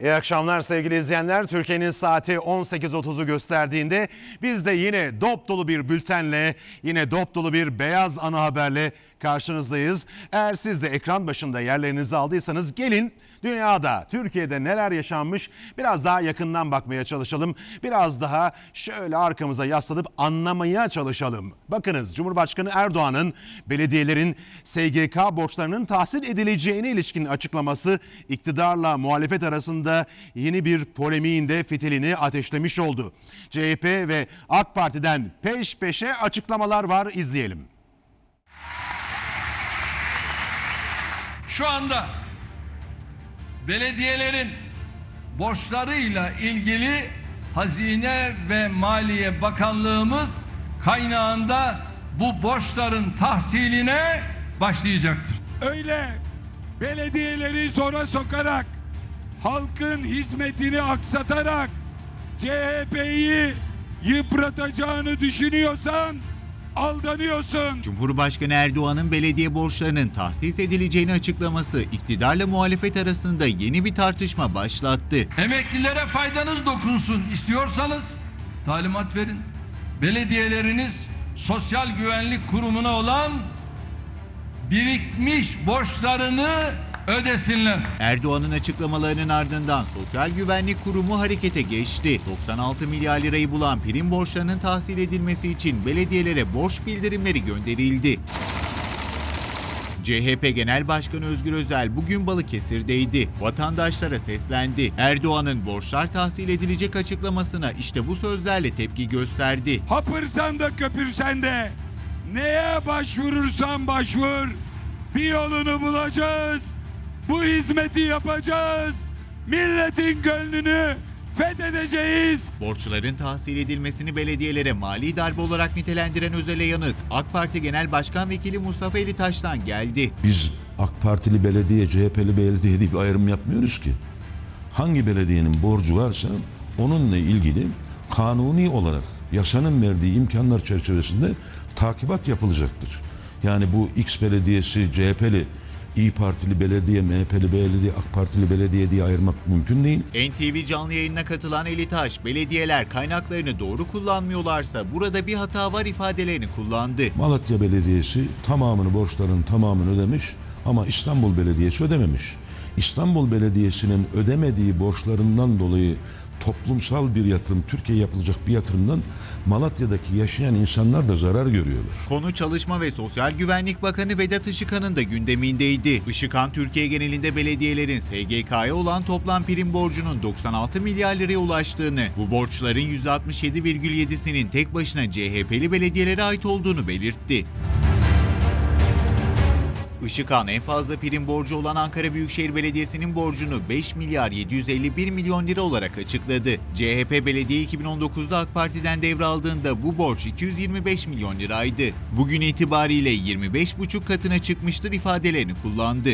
İyi akşamlar sevgili izleyenler. Türkiye'nin saati 18.30'u gösterdiğinde biz de yine dop dolu bir bültenle, yine dop dolu bir beyaz ana haberle karşınızdayız. Eğer siz de ekran başında yerlerinizi aldıysanız gelin dünyada, Türkiye'de neler yaşanmış biraz daha yakından bakmaya çalışalım. Biraz daha şöyle arkamıza yaslanıp anlamaya çalışalım. Bakınız Cumhurbaşkanı Erdoğan'ın belediyelerin SGK borçlarının tahsil edileceğine ilişkin açıklaması iktidarla muhalefet arasında yeni bir polemiğin de fitilini ateşlemiş oldu. CHP ve AK Parti'den peş peşe açıklamalar var izleyelim. Şu anda belediyelerin borçlarıyla ilgili Hazine ve Maliye Bakanlığımız kaynağında bu borçların tahsiline başlayacaktır. öyle belediyeleri zora sokarak halkın hizmetini aksatarak CHP'yi yıpratacağını düşünüyorsan aldanıyorsun. Cumhurbaşkanı Erdoğan'ın belediye borçlarının tahsis edileceğini açıklaması iktidarla muhalefet arasında yeni bir tartışma başlattı. Emeklilere faydanız dokunsun istiyorsanız talimat verin. Belediyeleriniz Sosyal Güvenlik Kurumu'na olan birikmiş borçlarını ödesinler. Erdoğan'ın açıklamalarının ardından Sosyal Güvenlik Kurumu harekete geçti. 96 milyar lirayı bulan prim borçlarının tahsil edilmesi için belediyelere borç bildirimleri gönderildi. CHP Genel Başkanı Özgür Özel bugün Balıkesir'deydi. Vatandaşlara seslendi. Erdoğan'ın borçlar tahsil edilecek açıklamasına işte bu sözlerle tepki gösterdi. Hapırsan da köpürsen de neye başvurursan başvur bir yolunu bulacağız. Bu hizmeti yapacağız. Milletin gönlünü fethedeceğiz. Borçların tahsil edilmesini belediyelere mali darbe olarak nitelendiren Özel'e yanıt AK Parti Genel Başkan Vekili Mustafa Elitaş'tan geldi. Biz AK Partili belediye, CHP'li belediye diye bir ayrım yapmıyoruz ki. Hangi belediyenin borcu varsa onunla ilgili kanuni olarak yasanın verdiği imkanlar çerçevesinde takibat yapılacaktır. Yani bu X belediyesi, CHP'li, İyi Partili belediye, MHP'li belediye, AK Partili belediye diye ayırmak mümkün değil. NTV canlı yayınına katılan Elitaş, belediyeler kaynaklarını doğru kullanmıyorlarsa burada bir hata var ifadelerini kullandı. Malatya Belediyesi tamamını borçların tamamını ödemiş ama İstanbul Belediyesi ödememiş. İstanbul Belediyesi'nin ödemediği borçlarından dolayı toplumsal bir yatırım, Türkiye yapılacak bir yatırımdan Malatya'daki yaşayan insanlar da zarar görüyorlar. Konu Çalışma ve Sosyal Güvenlik Bakanı Vedat Işıkhan'ın da gündemindeydi. Işıkhan, Türkiye genelinde belediyelerin SGK'ya olan toplam prim borcunun 96 milyar liraya ulaştığını, bu borçların %67,7'sinin tek başına CHP'li belediyelere ait olduğunu belirtti. Işıkhan en fazla prim borcu olan Ankara Büyükşehir Belediyesi'nin borcunu 5 milyar 751 milyon lira olarak açıkladı. CHP belediye 2019'da AK Parti'den devraldığında bu borç 225 milyon liraydı. Bugün itibariyle 25,5 katına çıkmıştır ifadelerini kullandı.